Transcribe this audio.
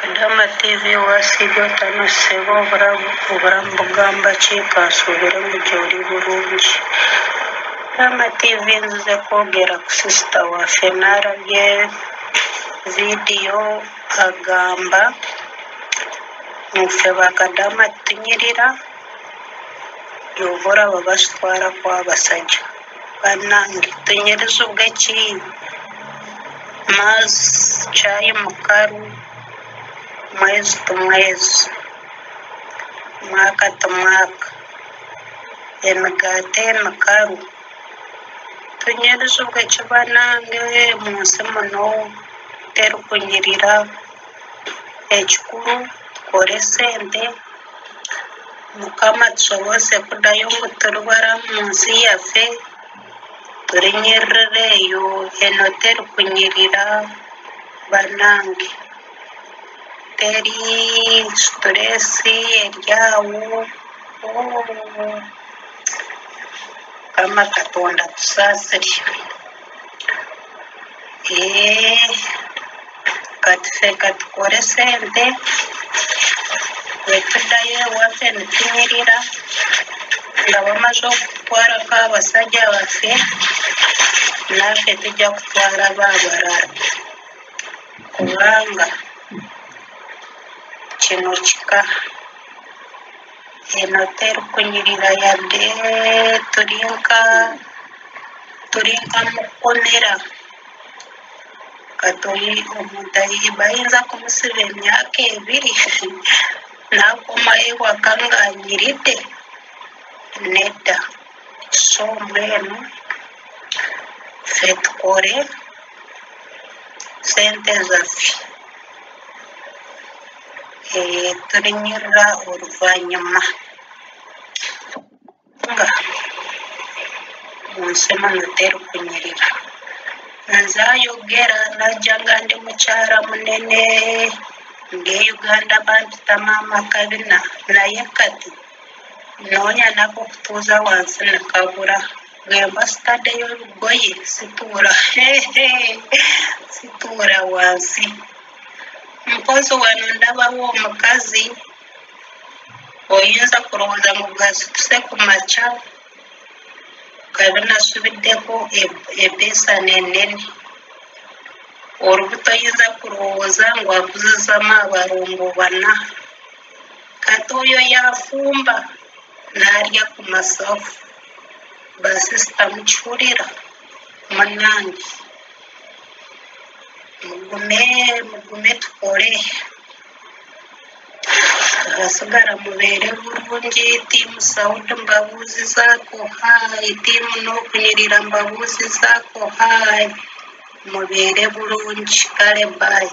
kadama tv wasibye otanosiba oburamu bugamba ki kansubire ngu gyori burungi kadama tv nzize kwogera ku sisita waffe naarabye vidiyo agamba nfe bakadama tunyirira yovora babasitwara kwabasajja bannange tunyiriza ubweki mazi cyayi mukaru mais temais, maka temak, yang negate nakaru. Tunyeru suka coba nange mengasih mano terkunyirira ekikuru kore sente. Mukama tusobose kudayo ngu turwara munsi yaffe turinyirireyo eno terikunyirira banange Τέρι, στρέσι, εριάου, κάμα κατώντα του σάσερι. Ε, κάτι σε κάτι κορέσεντε, wepetayo ewaffe netunyirira nga bamaze okutwalako abasajja baffe naffe kino kika eno terikunyirira yadde turi nka turi nka mukomera katoi omuntu bayinza kumusiba emyaka ebiri nakomayo ewaka ngaanyiridde nedda so mbwenu ffe tukore sente zaffe Turinyirira oluvannyuma. Nga munsi muno terikunyirira nzayogera najja nga ndi mukyala munene ng'euganda bampita maama kabina naye kati noonya nako kutuuza wansi nekabura bwemba sitaddeyo olugoye situura situura wansi mpozi wano ndabawo omukazi oyinza kurowooza ngu bwasituse ku makya kabina asubiddeko ebesani enene olubuto oyinza kurowooza ngu aguzizzamu abalongo bana. Kati oyo yafumba n'alya ku masavu basisita mukiwulira munnange mugume mugume tukole abasigara mubeere bulungi tiimu sawudi mbabuuzizaako hayi tiimu n'okunyirira mbabuuzizaako hayi mubeere bulungi kale bayi